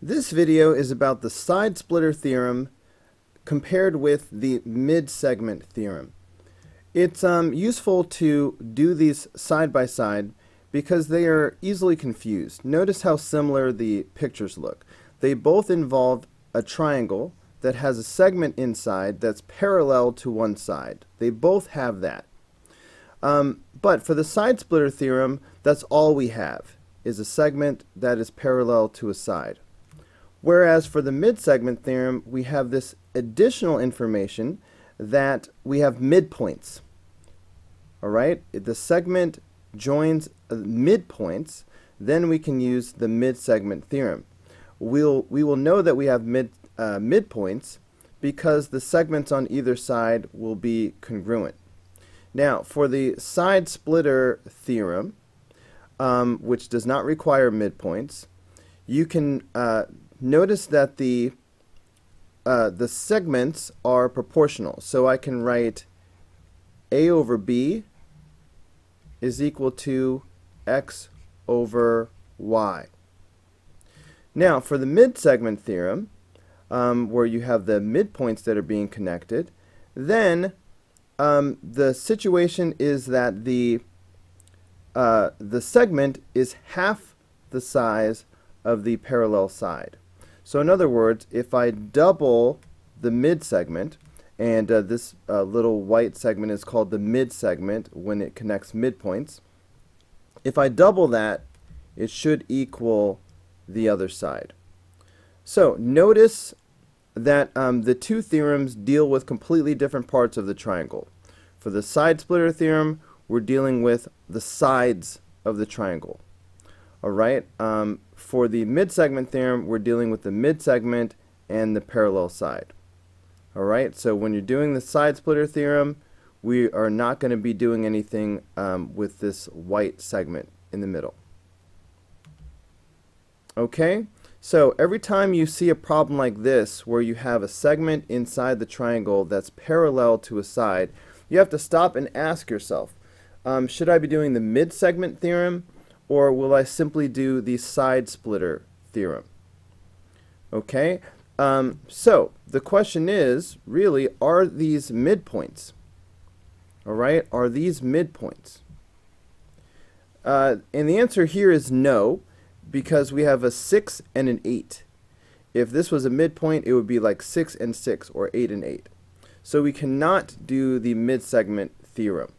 This video is about the side splitter theorem compared with the mid-segment theorem. It's um, useful to do these side by side because they are easily confused. Notice how similar the pictures look. They both involve a triangle that has a segment inside that's parallel to one side. They both have that. Um, but for the side splitter theorem, that's all we have, is a segment that is parallel to a side. Whereas for the mid-segment theorem, we have this additional information that we have midpoints. All right, If the segment joins uh, midpoints, then we can use the mid-segment theorem. We'll, we will know that we have mid, uh, midpoints because the segments on either side will be congruent. Now, for the side splitter theorem, um, which does not require midpoints, you can uh, notice that the uh, the segments are proportional. So I can write a over b is equal to x over y. Now, for the mid-segment theorem, um, where you have the midpoints that are being connected, then um, the situation is that the uh, the segment is half the size of the parallel side. So in other words, if I double the mid segment, and uh, this uh, little white segment is called the mid segment when it connects midpoints, if I double that, it should equal the other side. So notice that um, the two theorems deal with completely different parts of the triangle. For the side splitter theorem, we're dealing with the sides of the triangle. All right. Um, for the mid-segment theorem, we're dealing with the mid-segment and the parallel side. All right. So when you're doing the side splitter theorem, we are not going to be doing anything um, with this white segment in the middle. Okay. So every time you see a problem like this, where you have a segment inside the triangle that's parallel to a side, you have to stop and ask yourself, um, should I be doing the mid-segment theorem or will I simply do the side splitter theorem? Okay, um, so the question is, really, are these midpoints? All right, are these midpoints? Uh, and the answer here is no, because we have a 6 and an 8. If this was a midpoint, it would be like 6 and 6, or 8 and 8. So we cannot do the mid-segment theorem.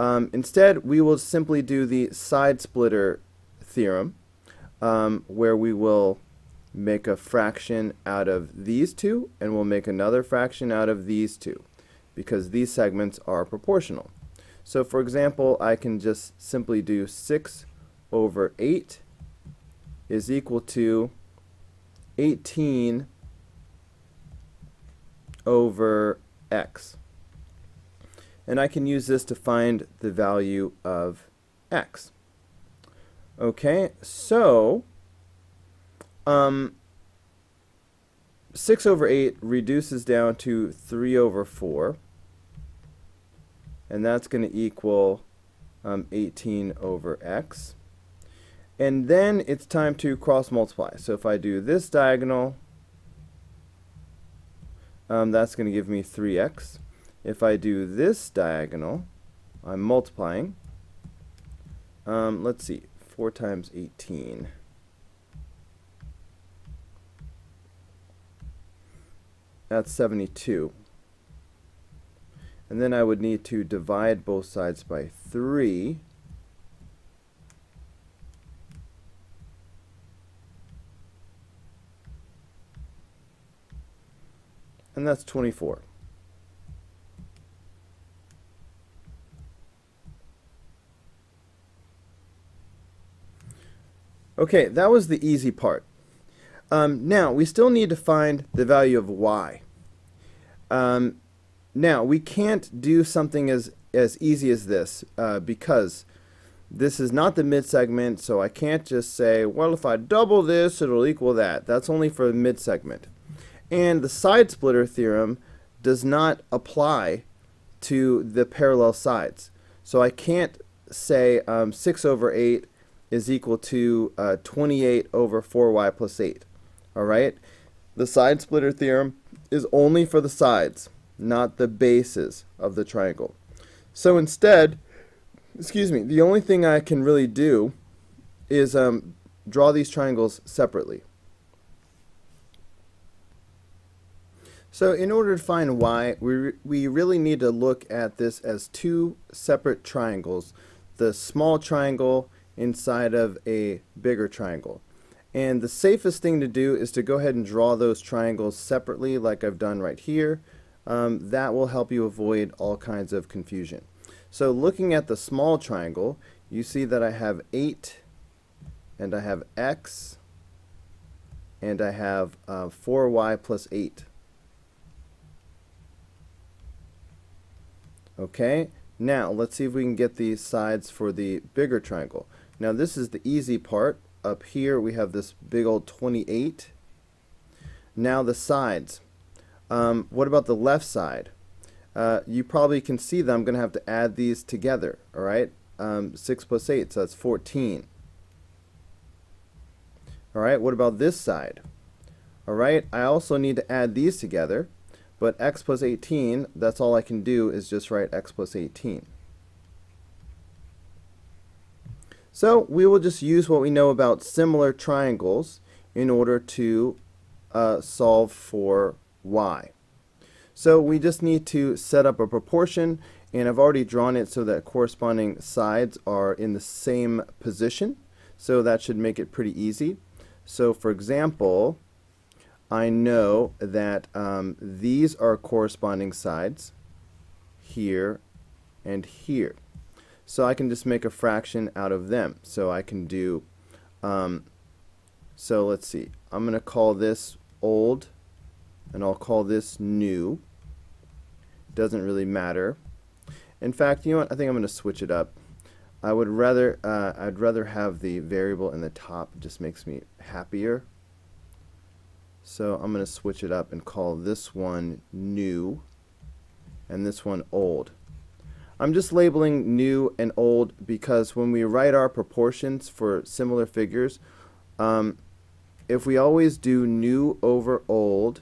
Um, instead, we will simply do the side splitter theorem, um, where we will make a fraction out of these two, and we'll make another fraction out of these two, because these segments are proportional. So for example, I can just simply do 6 over 8 is equal to 18 over x and I can use this to find the value of x. Okay, so um, 6 over 8 reduces down to 3 over 4, and that's going to equal um, 18 over x. And then it's time to cross multiply. So if I do this diagonal, um, that's going to give me 3x. If I do this diagonal, I'm multiplying. Um, let's see, 4 times 18. That's 72. And then I would need to divide both sides by 3. And that's 24. Okay, that was the easy part. Um, now, we still need to find the value of y. Um, now, we can't do something as, as easy as this uh, because this is not the mid-segment, so I can't just say, well, if I double this, it'll equal that. That's only for the mid-segment. And the side splitter theorem does not apply to the parallel sides. So I can't say um, 6 over 8 is equal to uh, 28 over 4y plus 8. Alright? The side splitter theorem is only for the sides, not the bases of the triangle. So instead, excuse me, the only thing I can really do is um, draw these triangles separately. So in order to find y, we, re we really need to look at this as two separate triangles. The small triangle inside of a bigger triangle. And the safest thing to do is to go ahead and draw those triangles separately like I've done right here. Um, that will help you avoid all kinds of confusion. So looking at the small triangle, you see that I have 8 and I have x and I have uh, 4y plus 8. Okay, now let's see if we can get the sides for the bigger triangle. Now this is the easy part. Up here we have this big old 28. Now the sides. Um, what about the left side? Uh, you probably can see that I'm going to have to add these together. Alright, um, 6 plus 8, so that's 14. Alright, what about this side? Alright, I also need to add these together. But x plus 18, that's all I can do is just write x plus 18. So we will just use what we know about similar triangles in order to uh, solve for y. So we just need to set up a proportion and I've already drawn it so that corresponding sides are in the same position. So that should make it pretty easy. So for example, I know that um, these are corresponding sides here and here. So I can just make a fraction out of them. So I can do, um, so let's see, I'm going to call this old and I'll call this new. Doesn't really matter. In fact, you know what, I think I'm going to switch it up. I would rather, uh, I'd rather have the variable in the top, it just makes me happier. So I'm going to switch it up and call this one new and this one old. I'm just labeling new and old because when we write our proportions for similar figures, um, if we always do new over old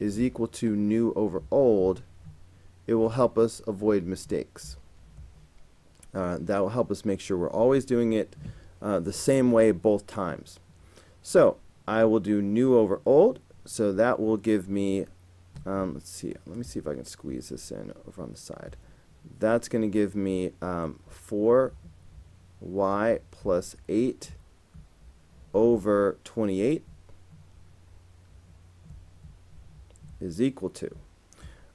is equal to new over old, it will help us avoid mistakes. Uh, that will help us make sure we're always doing it uh, the same way both times. So I will do new over old. So that will give me, um, let's see, let me see if I can squeeze this in over on the side. That's going to give me um, 4y plus 8 over 28 is equal to.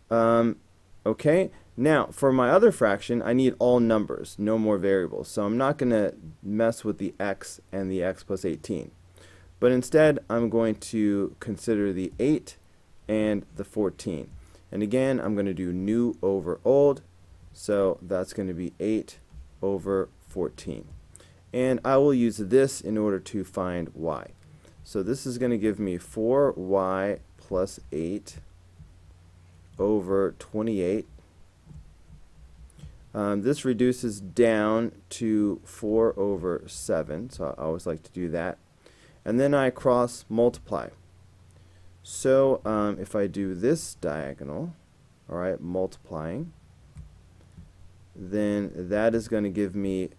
Um, okay, now for my other fraction, I need all numbers, no more variables. So I'm not going to mess with the x and the x plus 18. But instead, I'm going to consider the 8 and the 14. And again, I'm going to do new over old. So that's going to be 8 over 14. And I will use this in order to find y. So this is going to give me 4y plus 8 over 28. Um, this reduces down to 4 over 7, so I always like to do that and then I cross multiply. So um, if I do this diagonal, all right, multiplying, then that is going to give me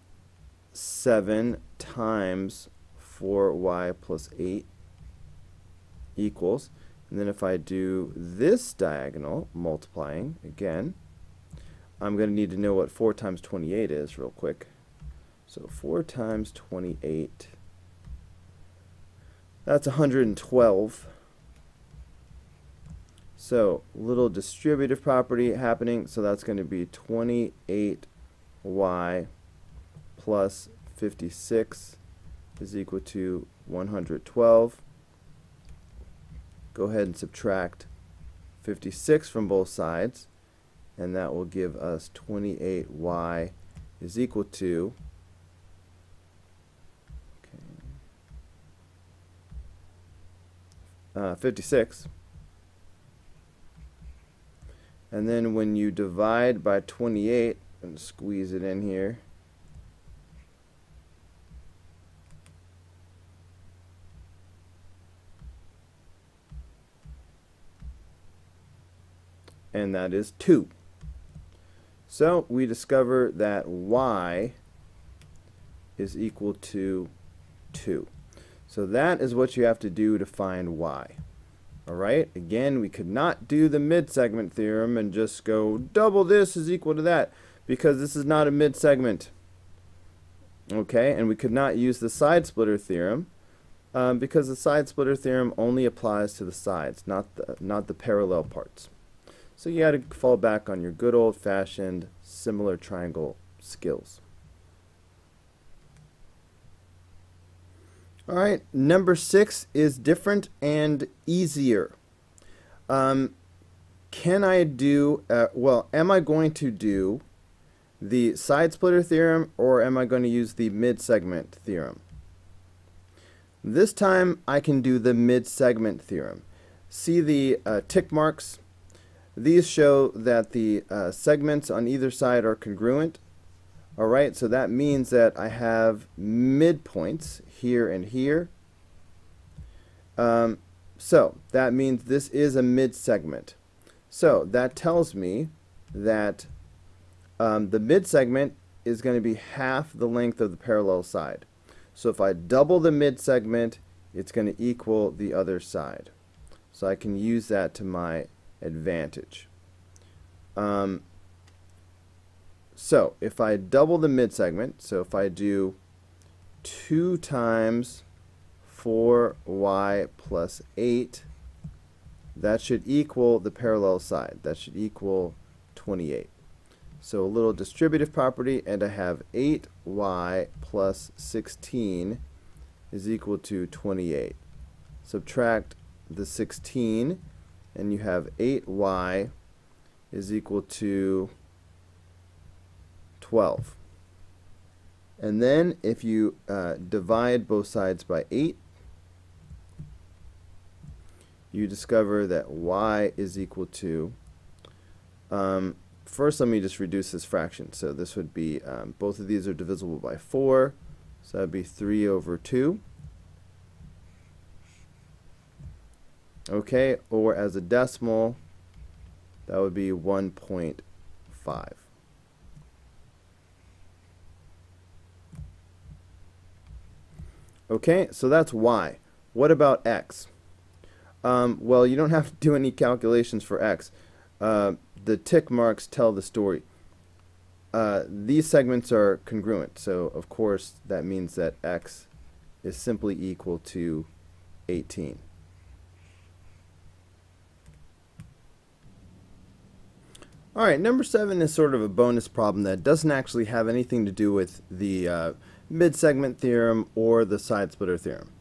7 times 4y plus 8 equals, and then if I do this diagonal, multiplying, again, I'm going to need to know what 4 times 28 is real quick. So 4 times 28 that's 112. So little distributive property happening. So that's going to be 28y plus 56 is equal to 112. Go ahead and subtract 56 from both sides and that will give us 28y is equal to uh, 56. And then when you divide by 28 and squeeze it in here, and that is 2. So we discover that y is equal to 2. So that is what you have to do to find y. Alright, again, we could not do the mid-segment theorem and just go double this is equal to that because this is not a mid-segment. Okay, and we could not use the side splitter theorem um, because the side splitter theorem only applies to the sides, not the, not the parallel parts. So you got to fall back on your good old-fashioned similar triangle skills. All right, number six is different and easier. Um, can I do, uh, well, am I going to do the side splitter theorem or am I going to use the mid-segment theorem? This time I can do the mid-segment theorem. See the uh, tick marks? These show that the uh, segments on either side are congruent Alright, so that means that I have midpoints here and here. Um, so that means this is a mid segment. So that tells me that um, the mid segment is going to be half the length of the parallel side. So if I double the mid segment, it's going to equal the other side. So I can use that to my advantage. Um, so if I double the mid segment, so if I do 2 times 4y plus 8, that should equal the parallel side. That should equal 28. So a little distributive property, and I have 8y plus 16 is equal to 28. Subtract the 16, and you have 8y is equal to 12. And then if you uh, divide both sides by 8, you discover that y is equal to, um, first let me just reduce this fraction. So this would be, um, both of these are divisible by 4, so that would be 3 over 2. Okay, or as a decimal, that would be 1.5. Okay, so that's y. What about x? Um, well, you don't have to do any calculations for x. Uh, the tick marks tell the story. Uh, these segments are congruent, so of course that means that x is simply equal to 18. Alright, number 7 is sort of a bonus problem that doesn't actually have anything to do with the uh, mid-segment theorem or the side splitter theorem.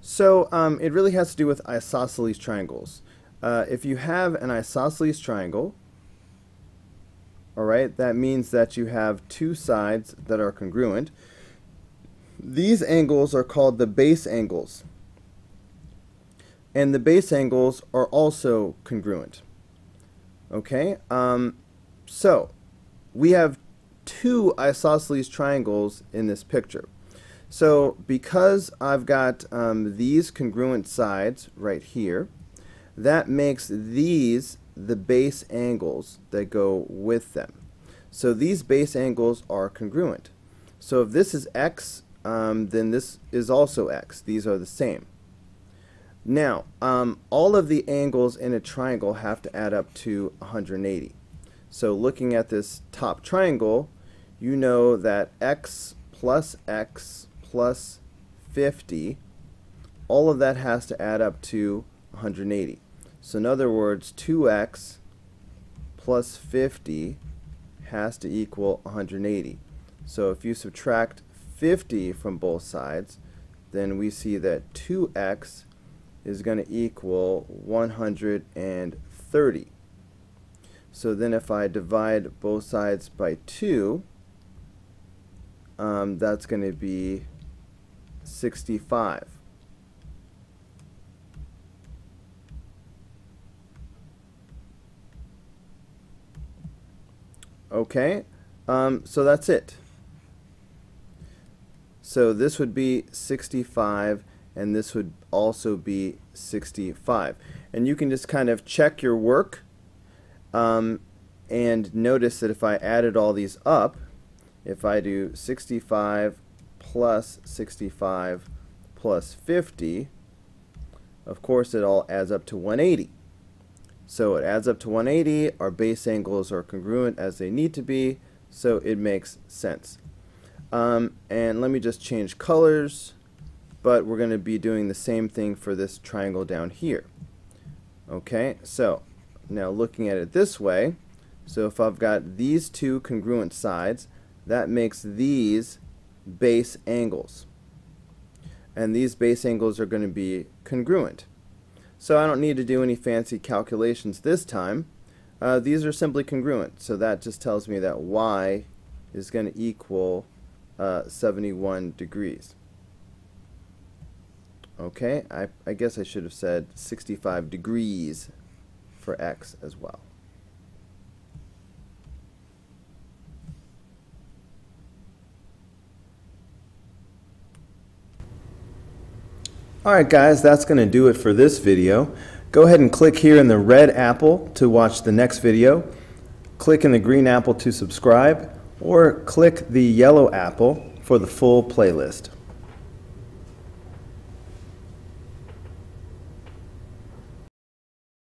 So um, it really has to do with isosceles triangles. Uh, if you have an isosceles triangle, all right, that means that you have two sides that are congruent. These angles are called the base angles. And the base angles are also congruent. Okay, um, so we have two isosceles triangles in this picture. So because I've got um, these congruent sides right here, that makes these the base angles that go with them. So these base angles are congruent. So if this is x, um, then this is also x. These are the same. Now, um, all of the angles in a triangle have to add up to 180. So looking at this top triangle, you know that x plus x plus 50, all of that has to add up to 180. So in other words, 2x plus 50 has to equal 180. So if you subtract 50 from both sides, then we see that 2x is going to equal 130. So then if I divide both sides by 2, um, that's going to be 65. Okay, um, so that's it. So this would be 65 and this would also be 65. And you can just kind of check your work Um, and notice that if I added all these up, if I do 65 plus 65 plus 50, of course it all adds up to 180. So it adds up to 180, our base angles are congruent as they need to be, so it makes sense. Um, and let me just change colors, but we're going to be doing the same thing for this triangle down here. Okay, so now looking at it this way, so if I've got these two congruent sides, that makes these base angles. And these base angles are going to be congruent. So I don't need to do any fancy calculations this time. Uh, these are simply congruent, so that just tells me that y is going to equal uh, 71 degrees. Okay, I, I guess I should have said 65 degrees for x as well. Alright guys, that's going to do it for this video. Go ahead and click here in the red apple to watch the next video. Click in the green apple to subscribe, or click the yellow apple for the full playlist.